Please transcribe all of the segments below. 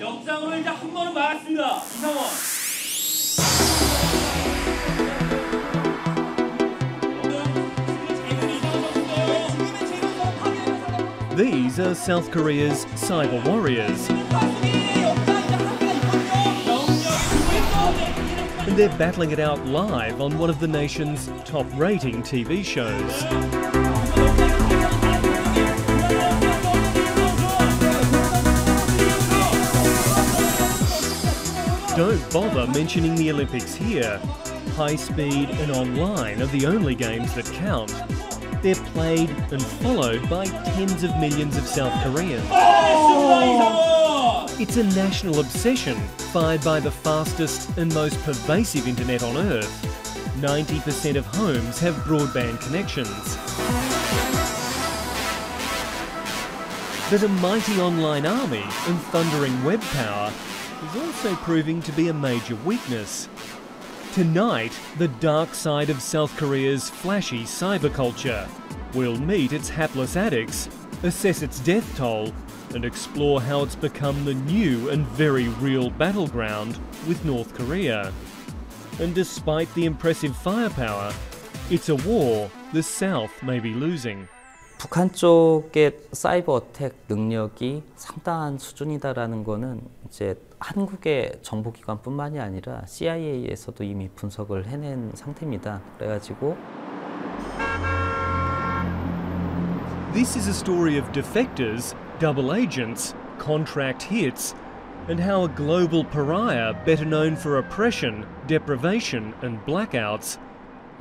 역장으로 이제 한 번은 막았습니다. 이상원. These are South Korea's cyber warriors, and they're battling it out live on one of the nation's top rating TV shows. Don't bother mentioning the Olympics here. High speed and online are the only games that count. They're played and followed by tens of millions of South Koreans. Oh, it's a national obsession, fired by the fastest and most pervasive internet on Earth. 90% of homes have broadband connections. But a mighty online army and thundering web power is also proving to be a major weakness. Tonight, the dark side of South Korea's flashy cyberculture. We'll meet its hapless addicts, assess its death toll, and explore how it's become the new and very real battleground with North Korea. And despite the impressive firepower, it's a war the South may be losing. 북한 쪽의 사이버 어택 능력이 상당한 수준이다라는 거는 이제 한국의 정보기관뿐만이 아니라 CIA에서도 이미 분석을 해낸 상태입니다. 그래가지고 This is a story of defectors, double agents, contract hits, and how a global pariah better known for oppression, deprivation, and blackouts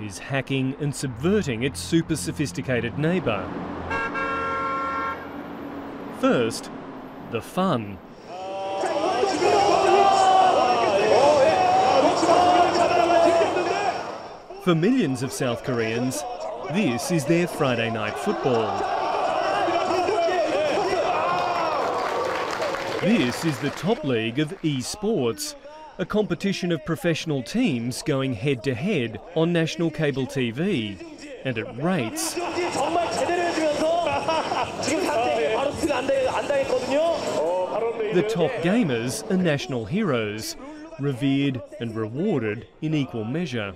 is hacking and subverting its super sophisticated neighbour. First, the fun. For millions of South Koreans, this is their Friday night football. This is the top league of esports, a competition of professional teams going head to head on national cable TV and at rates. 정말 제대로 해주면서 지금 상태가 바로 스가 안, 당- 안 당했거든요. The top gamers are national heroes, revered and rewarded in equal measure.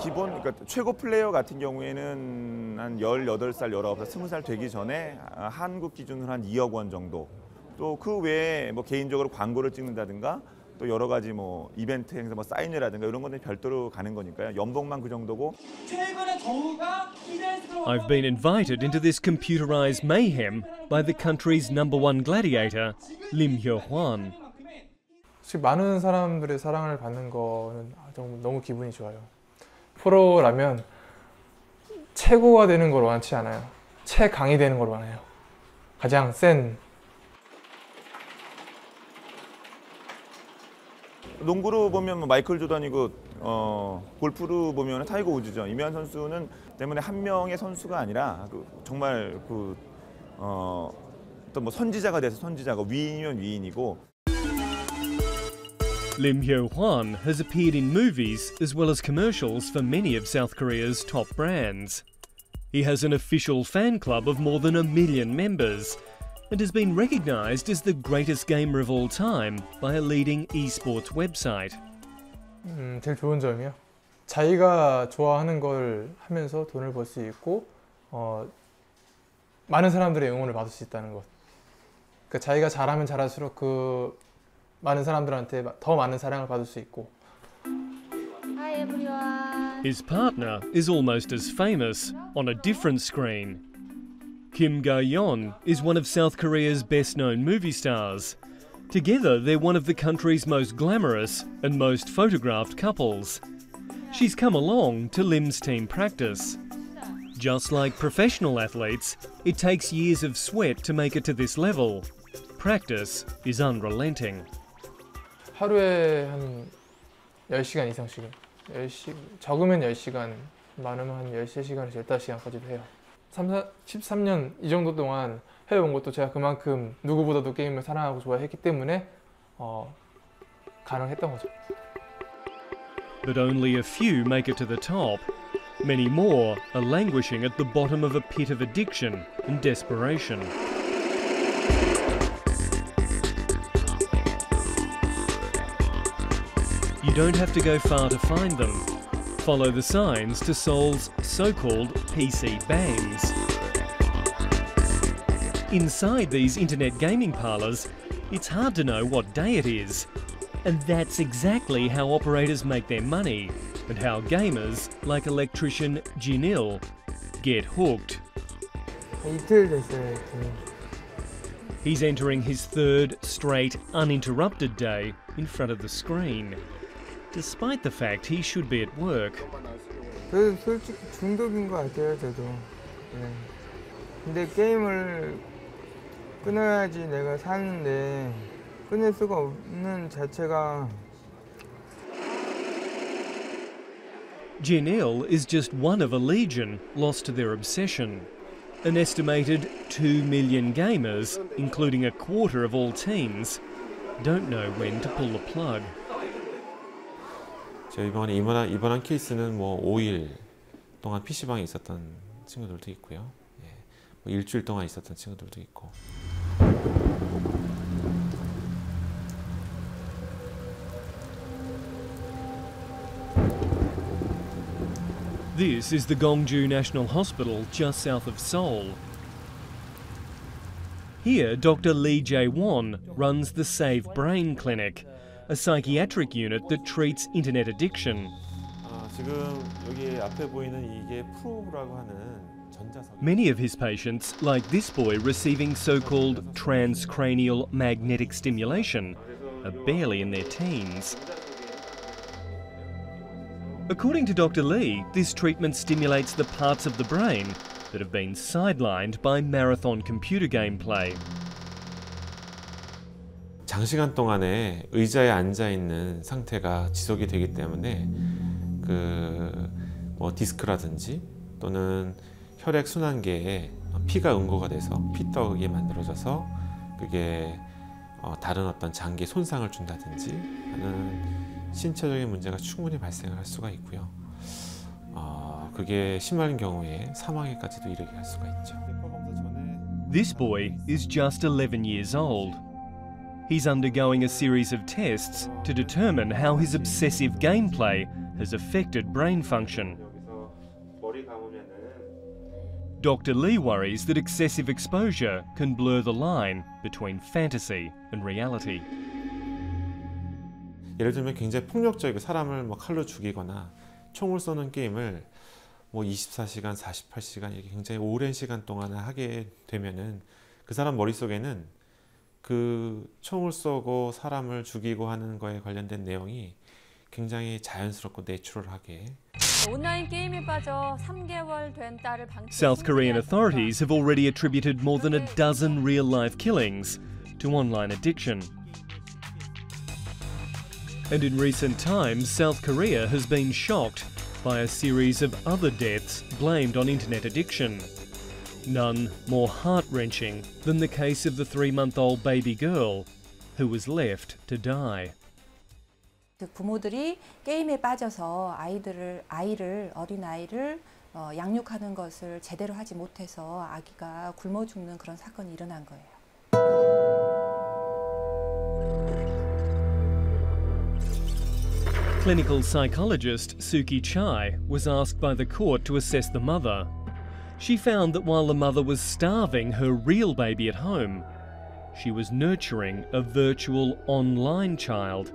기본 그러니까 최고 플레이어 같은 경우에는 한 18살, 19살, 20살 되기 전에 아, 한국 기준으로 한 2억 원 정도. 또 그 외에 뭐 개인적으로 광고를 찍는다든가 또 여러 가지 뭐 이벤트 행사 뭐 사인회라든가 이런 거는 별도로 가는 거니까요. 연봉만 그 정도고 I've been invited into this computerized mayhem by the country's number one gladiator, Lim Hyo Hwan. 혹시 많은 사람들의 사랑을 받는 거는 좀 너무 기분이 좋아요. 프로라면 최고가 되는 걸 원치 않아요. 최강이 되는 걸 원해요. 가장 센 농구로 보면 뭐 마이클 조던이고 어, 골프로 보면 타이거 우즈죠. 이면 선수는 때문에 한 명의 선수가 아니라 그 정말 그 어, 어떤 뭐 선지자가 돼서 선지자가 위인이면 위인이고 Lim Hyo Hwan has appeared in movies as well as commercials for many of South Korea's top brands. He has an official fan club of more than a million members and has been recognised as the greatest gamer of all time by a leading esports website. 음, 제일 좋은 점이요. 자기가 좋아하는 걸 하면서 돈을 벌 수 있고 어, 많은 사람들의 응원을 받을 수 있다는 것. 그러니까 자기가 잘하면 잘할수록 그 많은 사람들한테 더 많은 사랑을 받을 수 있고 Hi everyone. His partner is almost as famous on a different screen. Kim Ga-yeon is one of South Korea's best known movie stars. Together, they're one of the country's most glamorous and most photographed couples. She's come along to Lim's team practice. Just like professional athletes, it takes years of sweat to make it to this level. Practice is unrelenting. 하루에 한 10시간 이상씩은 10시, 적으면 10시간, 많으면 한 13시간에서 15시간까지도 해요. 3, 13년 이 정도 동안 해온 것도 제가 그만큼 누구보다도 게임을 사랑하고 좋아했기 때문에 어, 가능했던 거죠. But only a few make it to the top. Many more are languishing at the bottom of a pit of addiction and desperation. You don't have to go far to find them. Follow the signs to Seoul's so-called PC bangs. Inside these internet gaming parlours, it's hard to know what day it is. And that's exactly how operators make their money and how gamers, like electrician Jinil, get hooked. He's entering his third straight uninterrupted day in front of the screen despite the fact he should be at work. 그 Jinil is just one of a legion lost to their obsession. An estimated 2 million gamers, including a quarter of all teens, don't know when to pull the plug. 제가 이번에 입원한, 입원한 케이스는 뭐 5일 동안 PC방에 있었던 친구들도 있고요. 예, 뭐 일주일 동안 있었던 친구들도 있고. This is the Gongju National Hospital just south of Seoul. Here, Dr. Lee Jae-won runs the Save Brain Clinic, a psychiatric unit that treats internet addiction. Many of his patients, like this boy, receiving so-called transcranial magnetic stimulation, are barely in their teens. According to Dr Lee, this treatment stimulates the parts of the brain that have been sidelined by marathon computer gameplay. 장시간 동안에 의자에 앉아 있는 상태가 지속이 되기 때문에 그 뭐 디스크라든지 또는 혈액 순환계에 피가 응고가 돼서 피떡이 만들어져서 그게 어, 다른 어떤 장기에 손상을 준다든지 하는 신체적인 문제가 충분히 발생을 할 수가 있고요. 어, 그게 심한 경우에 사망에까지도 이르게 할 수가 있죠. This boy is just 11 years old. He's undergoing a series of tests to determine how his obsessive gameplay has affected brain function. Dr. Lee worries that excessive exposure can blur the line between fantasy and reality. 예를 들면 굉장히 폭력적이고 사람을 뭐 칼로 죽이거나 총을 쏘는 게임을 뭐 24시간, 48시간 이렇게 굉장히 오랜 시간 동안 하게 되면은 그 사람 머릿속에는 그 총을 쏘고 사람을 죽이고 하는 거에 관련된 내용이 굉장히 자연스럽고 내추럴하게 온라인 게임에 빠져 3개월 된 딸을 방치 South Korean authorities have already attributed more than a dozen real life killings to online addiction. And in recent times, South Korea has been shocked by a series of other deaths blamed on internet addiction. None more heart wrenching than the case of the three month old baby girl who was left to die. 그 부모들이 게임에 빠져서 아이들을 아이를 어린 아이를 어, 양육하는 것을 제대로 하지 못해서 아기가 굶어 죽는 그런 사건이 일어난 거예요. Clinical psychologist Suki Chai was asked by the court to assess the mother. She found that while the mother was starving her real baby at home, she was nurturing a virtual online child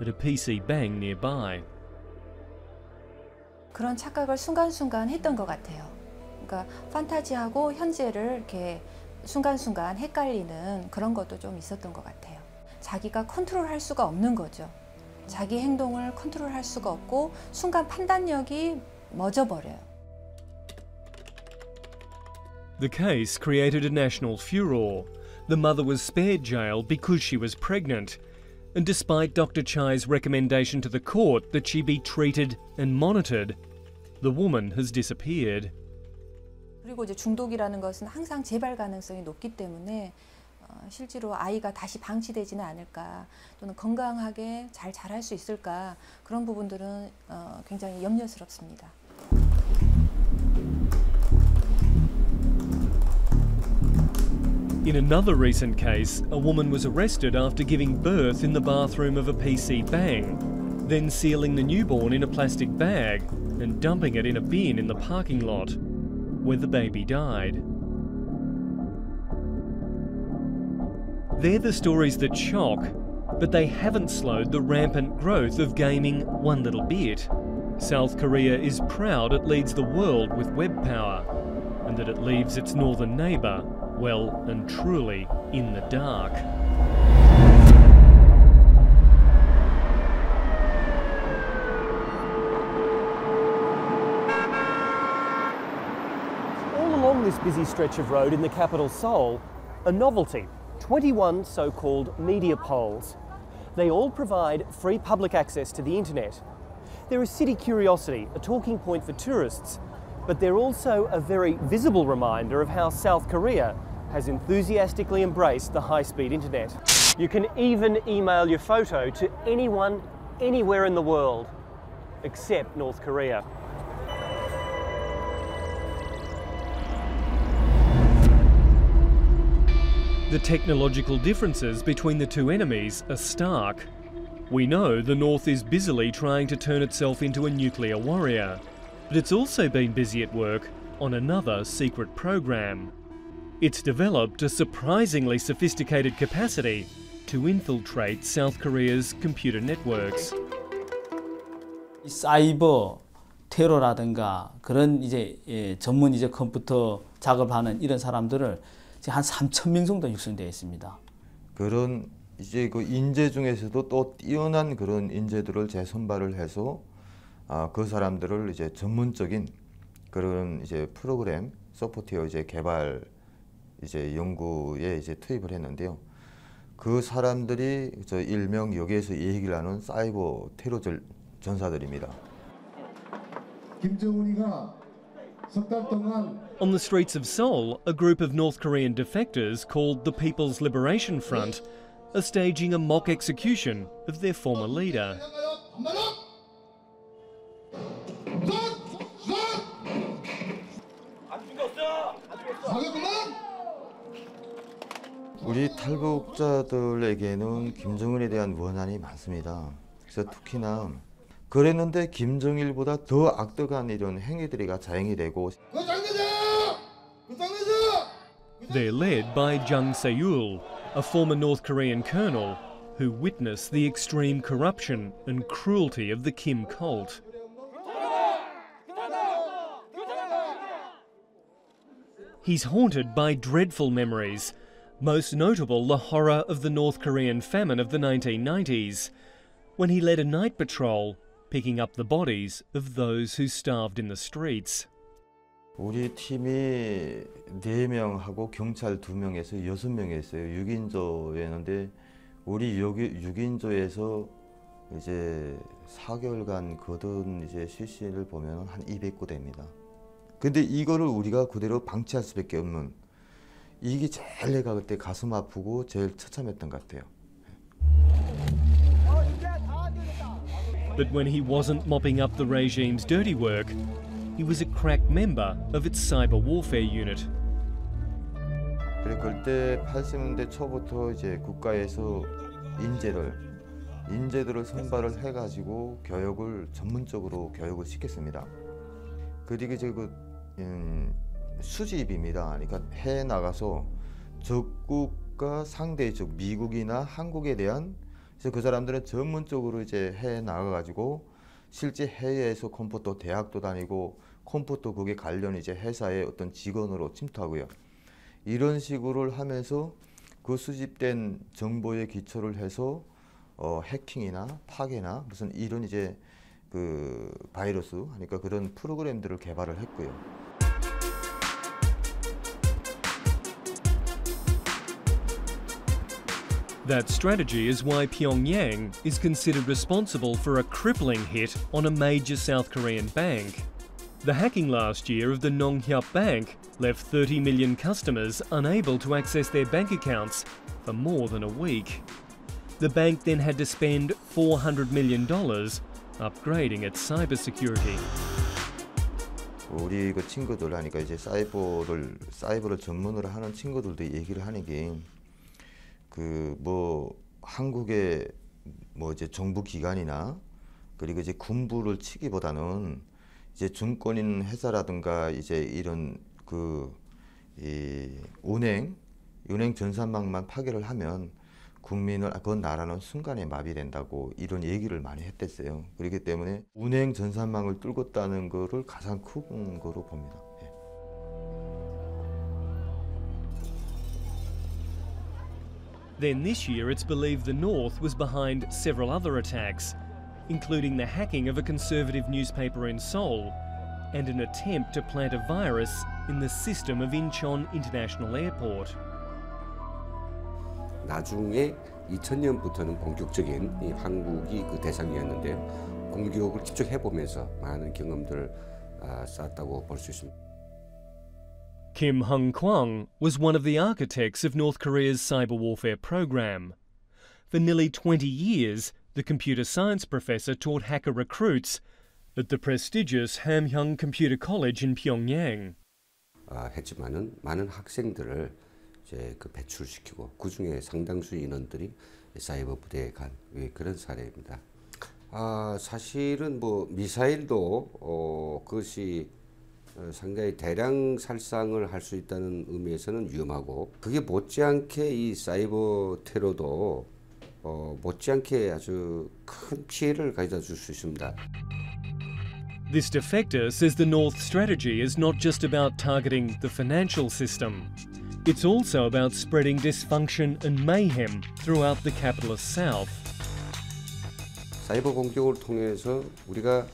at a PC bang nearby. 그런 착각을 순간순간 했던 것 같아요. 그러니까 판타지하고 현재를 이렇게 순간순간 헷갈리는 그런 것도 좀 있었던 것 같아요. 자기가 컨트롤할 수가 없는 거죠. 자기 행동을 컨트롤할 수가 없고 순간 판단력이 멎어버려요. The case created a national furor. The mother was spared jail because she was pregnant. And despite Dr. Chai's recommendation to the court that she be treated and monitored, the woman has disappeared. 그리고 이제 중독이라는 것은 항상 재발 가능성이 높기 때문에 어, 실제로 아이가 다시 방치되지는 않을까 또는 건강하게 잘 자랄 수 있을까 그런 부분들은 어, 굉장히 염려스럽습니다. In another recent case, a woman was arrested after giving birth in the bathroom of a PC bang. then sealing the newborn in a plastic bag and dumping it in a bin in the parking lot where the baby died. They're the stories that shock, but they haven't slowed the rampant growth of gaming one little bit. South Korea is proud it leads the world with web power and that it leaves its northern neighbour well and truly in the dark. All along this busy stretch of road in the capital Seoul, a novelty 21 so called media poles. They all provide free public access to the internet. They're a city curiosity, a talking point for tourists, but they're also a very visible reminder of how South Korea has enthusiastically embraced the high speed internet. You can even email your photo to anyone, anywhere in the world, except North Korea. The technological differences between the two enemies are stark. We know the North is busily trying to turn itself into a nuclear warrior, but it's also been busy at work on another secret program. It's developed a surprisingly sophisticated capacity to infiltrate South Korea's computer networks. 이 사이버 테러라든가 그런 이제 예, 전문 이제 컴퓨터 작업하는 이런 사람들을 한 3천 명 정도 육성되어 있습니다. 그런 이제 그 인재 중에서도 또 뛰어난 그런 인재들을 재선발을 해서 아, 그 사람들을 이제 전문적인 그런 이제 프로그램 소프트웨어 이제 개발 이제 연구에 이제 투입을 했는데요. 그 사람들이 저 일명 여기에서 얘기를 하는 사이버 테러 절- 전사들입니다. 김정은이가 석달 동안 On the streets of Seoul, a group of North Korean defectors called the People's Liberation Front are staging a mock execution of their former leader. 우리 탈북자들에게는 김정은에 대한 원한이 많습니다. 그래서 특히나 그랬는데 김정일보다 더 악덕한 이런 행위들이가 자행이 되고 그! 그! They're led by Jung Se-yul, a former North Korean colonel who witnessed the extreme corruption and cruelty of the Kim cult. He's haunted by dreadful memories, most notable the horror of the North Korean famine of the 1990s, when he led a night patrol picking up the bodies of those who starved in the streets. 우리 팀이 4명하고 경찰 2명에서 6명이었어요. 6인조였는데 우리 6인조에서 이제 4개월간 거둔 이제 실시를 보면 한 200구 됩니다. 근데 이거를 우리가 그대로 방치할 수밖에 없는 이게 제일 내가 그때 가슴 아프고 제일 처참했던 것 같아요. But when he wasn't mopping up the regime's dirty work, he was a crack member of its cyber warfare unit. 그래 그때 80년대 초부터 이제 국가에서 인재를 인재들을 선발을 해가지고 교육을 전문적으로 교육을 시켰습니다. 그리고 이제 그 음, 수집입니다. 그러니까 해에 나가서 적국과 상대적 미국이나 한국에 대한 그래서 그 사람들은 전문적으로 이제 해에 나가 가지고 실제 해외에서 컴퓨터 대학도 다니고 컴퓨터 그게 관련 이제 회사의 어떤 직원으로 침투하고요. 이런 식으로 하면서 그 수집된 정보에 기초를 해서 어, 해킹이나 파괴나 무슨 이런 이제 그 바이러스 그러니까 그런 프로그램들을 개발을 했고요. That strategy is why Pyongyang is considered responsible for a crippling hit on a major South Korean bank. The hacking last year of the Nonghyup Bank left 30 million customers unable to access their bank accounts for more than a week. The bank then had to spend $400 million upgrading its cybersecurity. 우리 그 친구들 하니까 이제 사이버를 사이버를 전문으로 하는 친구들도 얘기를 하는 게 그 뭐 한국의 뭐 이제 정부 기관이나 그리고 이제 군부를 치기보다는 이제 증권인 회사라든가 이제 이런 그이 운행 운행 전산망만 파괴를 하면 국민을 그 나라는 순간에 마비된다고 이런 얘기를 많이 했댔어요. 그렇기 때문에 운행 전산망을 뚫었다는 거를 가장 큰 거로 봅니다. Then this year, it's believed the North was behind several other attacks, including the hacking of a conservative newspaper in Seoul and an attempt to plant a virus in the system of Incheon International Airport. 나중에 2000년부터는 본격적인 이 한국이 그 대상이었는데요. 공격을 직접 해보면서 많은 경험들을 아, 쌓았다고 볼 수 있습니다. Kim Hung Kwang was one of the architects of North Korea's cyber warfare program. For nearly 20 years, the computer science professor taught hacker recruits at the prestigious Hamhung Computer College in Pyongyang. 했지만은 많은 학생들을 이제 그 배출시키고 그 중에 상당수 인원들이 사이버 부대에 간 그런 사례입니다. 아, 사실은 뭐 미사일도 어, 그것이 상당히 대량 살상을 할 수 있다는 의미에서는 위험하고 그게 못지않게 이 사이버 테러도 어, 못지않게 아주 큰 피해를 가져다 줄 수 있습니다. This defector says the North strategy is not just about targeting the financial system. It's also about spreading dysfunction and mayhem throughout the capitalist South. 사이버 공격을 통해서 우리가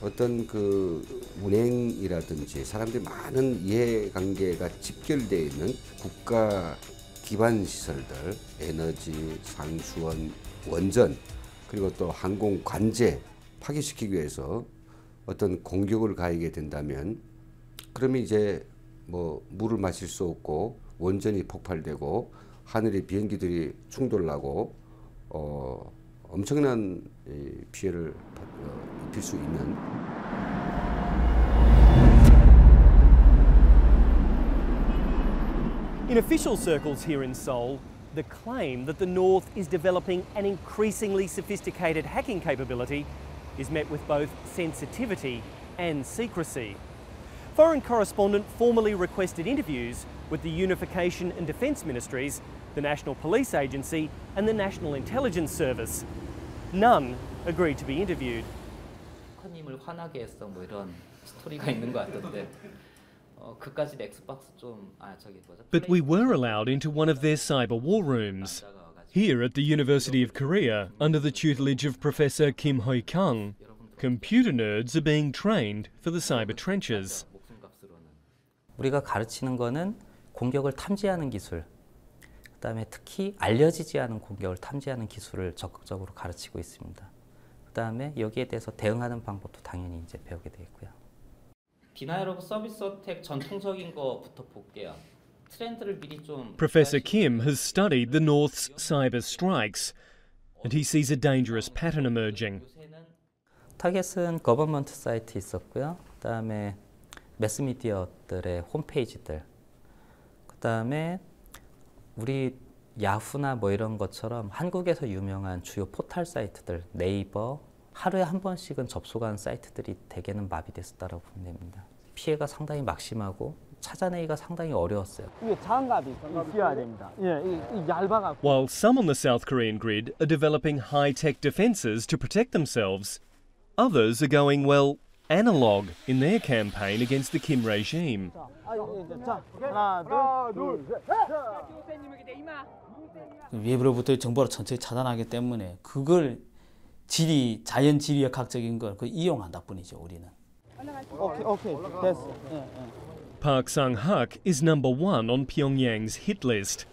어떤 그 운행이라든지 사람들이 많은 이해관계가 집결되어 있는 국가 기반 시설들, 에너지, 상수원, 원전, 그리고 또 항공 관제 파괴시키기 위해서 어떤 공격을 가하게 된다면 그러면 이제 뭐 물을 마실 수 없고 원전이 폭발되고 하늘의 비행기들이 충돌하고 어, 엄청난 이 피해를 어, 입힐 수 있는 In official circles here in Seoul, the claim that the North is developing an increasingly sophisticated hacking capability is met with both sensitivity and secrecy. Foreign correspondent formally requested interviews with the Unification and Defence Ministries, the National Police Agency, and the National Intelligence Service. None agreed to be interviewed. 커님을 화나게 했어 뭐 이런 스토리가 있는 것 같던데 어 그까지 엑스박스 좀아 저기 뭐죠? But we were allowed into one of their cyber war rooms. Here at the University of Korea, under the tutelage of Professor Kim Hoi Kang, computer nerds are being trained for the cyber trenches. 우리가 가르치는 거는 공격을 탐지하는 기술, 그다음에 특히 알려지지 않은 공격을 탐지하는 기술을 적극적으로 가르치고 있습니다. 그다음에 여기에 대해서 대응하는 방법도 당연히 이제 배우게 되겠고요. 디나이얼 오브 서비스 어택 전통적인 거부터 볼게요. 트렌드를 미리 좀 Professor Kim has studied the North's cyber strikes, and he sees a dangerous pattern emerging. 타겟은 거버먼트 사이트 있었고요. 그다음에 매스 미디어들의 홈페이지들. 그다음에 우리 야후나 뭐 이런 것처럼 한국에서 유명한 주요 포털 사이트들 네이버 하루에 한 번씩은 접속하는 사이트들이 대개는 마비됐었다고 보면 됩니다. 피해가 상당히 막심하고 찾아내기가 상당히 어려웠어요. 이게 장갑이 있어야 됩니다. 예, 이, 이 얇아갖고. While some on the South Korean grid are developing high tech defences to protect themselves, others are going, well, analog in their campaign against the Kim regime. 아, 예, 자, 하나, 둘, 셋. 외부로부터의 정보를 천천히 차단하기 때문에 그걸 지리 자연 지리학적인 걸 그 이용한다 뿐이죠 우리는. 오케이, 오케이, 됐어. 예, 예. Park Sang-hak is number one on Pyongyang's hit list.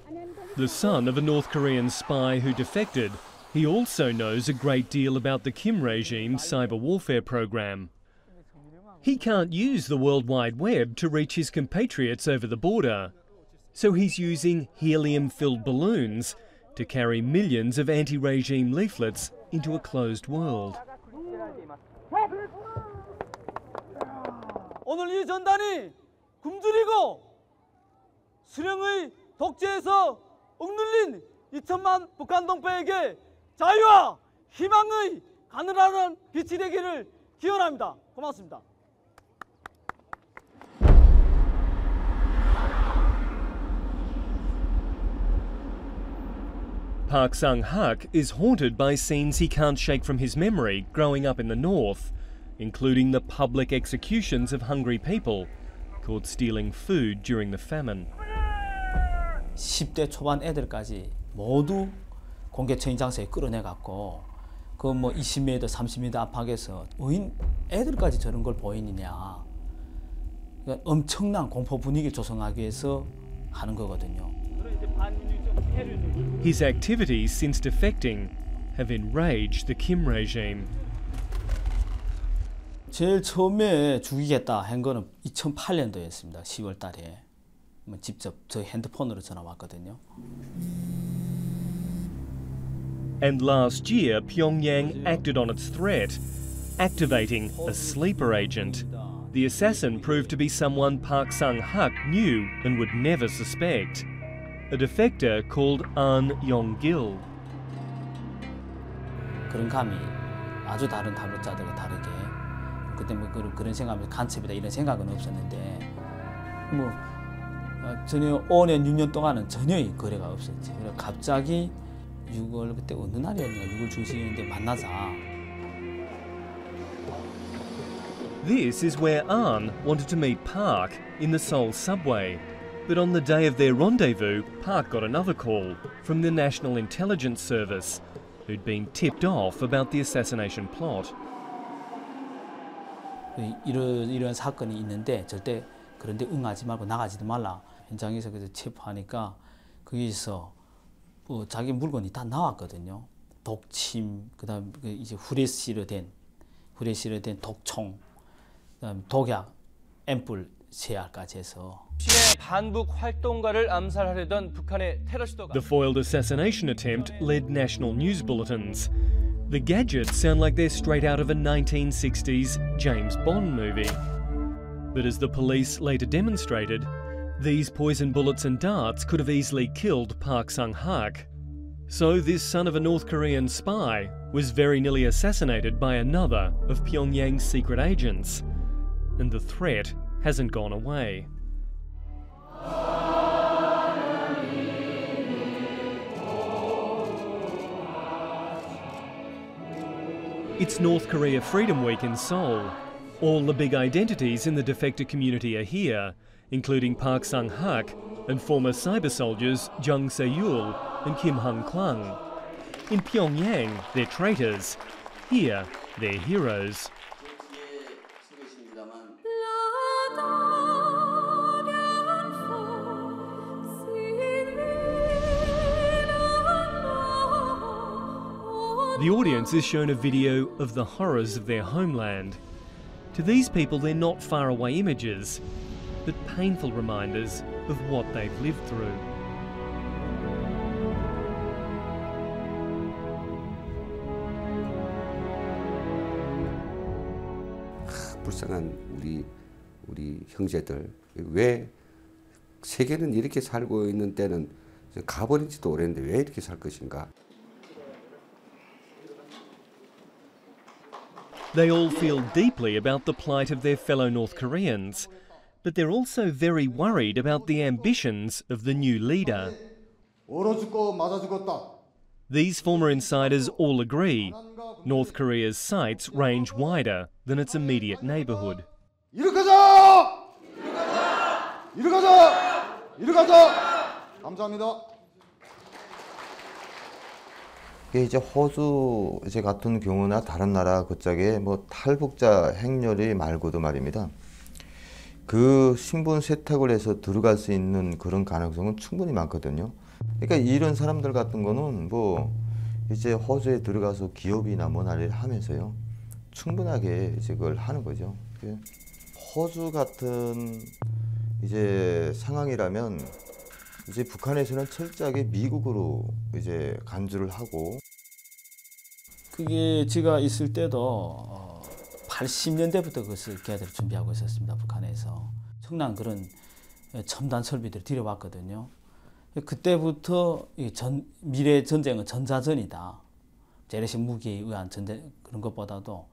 The son of a North Korean spy who defected, he also knows a great deal about the Kim regime's cyber warfare program. He can't use the World Wide Web to reach his compatriots over the border, so he's using helium filled balloons to carry millions of anti regime leaflets into a closed world. 오늘 이 전단이 굶주리고 수령의 독재에서 억눌린 2천만 북한 동포에게 자유와 희망의 하늘하는 빛이 되기를 기원합니다. 고맙습니다. Park Sung Hak is haunted by scenes he can't shake from his memory growing up in the north, including the public executions of hungry people caught stealing food during the famine. 10대 초반 애들까지 모두 공개 처인 장소에 끌어내 갖고 그 뭐 20m, 30m 압박에서 어인 애들까지 저런 걸 보이느냐. 그러니까 엄청난 공포 분위기를 조성하기 위해서 하는 거거든요. His activities since defecting have enraged the Kim regime. 제일 처음에 죽이겠다 한 거는 2008년도였습니다. 10월 달에. 뭐 직접 저 핸드폰으로 전화 왔거든요. And last year, Pyongyang acted on its threat, activating a sleeper agent. The assassin proved to be someone Park Sung Hak knew and would never suspect A defector called An Yong Gil. 그런 감이 아주 다른 탈북자들과 다르게 그때 뭐 그런, 그런 생각이 간첩이다 이런 생각은 없었는데 뭐 어, 전혀 5년 6년 동안은 전혀 이 거래가 없었지. 그래 갑자기 6월 그때 어느 날이었는가 6월 중순이었는데 만나자. This is where An wanted to meet Park in the Seoul subway. But on the day of their rendezvous, Park got another call from the National Intelligence Service, who'd been tipped off about the assassination plot. 그 이런 이런 사건이 있는데 절대 그런데 응하지 말고 나가지도 말라. 현장에서 그래서 체포하니까 거기서 뭐 자기 물건이 다 나왔거든요. 독침, 그다음 그 이제 후레시로 된 후레시로 된 독총, 그다음 독약, 앰플 The foiled assassination attempt led national news bulletins. The gadgets sound like they're straight out of a 1960s James Bond movie. But as the police later demonstrated, these poison bullets and darts could have easily killed Park Sung-hak. So this son of a North Korean spy was very nearly assassinated by another of Pyongyang's secret agents. And the threat hasn't gone away. It's North Korea Freedom Week in Seoul. All the big identities in the defector community are here, including Park Sung Hak and former cyber soldiers Jung Se-yul and Kim Hung Kwang. In Pyongyang, they're traitors. Here, they're heroes. The audience is shown a video of the horrors of their homeland. To these people, they're not faraway images, but painful reminders of what they've lived through. 불쌍한 우리 우리 형제들 왜 세계는 이렇게 살고 있는 때는 가버린지도 오래는데 왜 이렇게 살 것인가? They all feel deeply about the plight of their fellow North Koreans, but they're also very worried about the ambitions of the new leader. 얼어 죽고 맞아 죽었다. These former insiders all agree North Korea's sights range wider than its immediate neighbourhood. 이리 가자! 이리 가자! 이리 가자! 감사합니다. 이제 호주 이제 같은 경우나 다른 나라 그쪽에 뭐 탈북자 행렬이 말고도 말입니다. 그 신분 세탁을 해서 들어갈 수 있는 그런 가능성은 충분히 많거든요. 그러니까 이런 사람들 같은 거는 뭐 이제 호주에 들어가서 기업이나 뭐나를 하면서요. 충분하게 이제 그걸 하는 거죠. 호주 같은 이제 상황이라면 이제 북한에서는 철저하게 미국으로 이제 간주를 하고 그게 제가 있을 때도 어, 80년대부터 그것을 걔들 준비하고 있었습니다. 북한에서 청난 그런 첨단 설비들 들여왔거든요. 그때부터 전, 미래 전쟁은 전자전이다. 재래식 무기에 의한 전쟁 그런 것보다도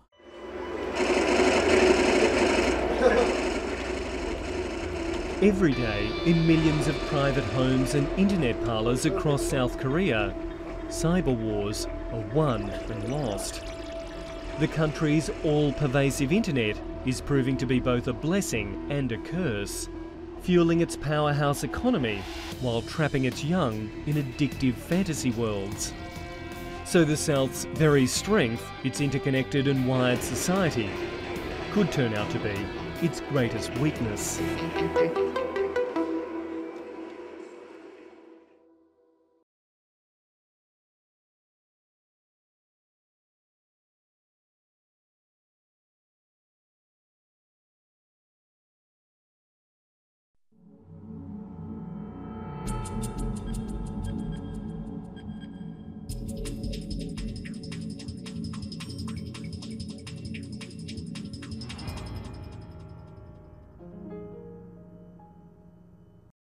Every day, in millions of private homes and internet parlours across South Korea, cyber wars are won and lost. The country's all pervasive internet is proving to be both a blessing and a curse, fueling its powerhouse economy while trapping its young in addictive fantasy worlds. So the South's very strength, its interconnected and wired society, could turn out to be its greatest weakness.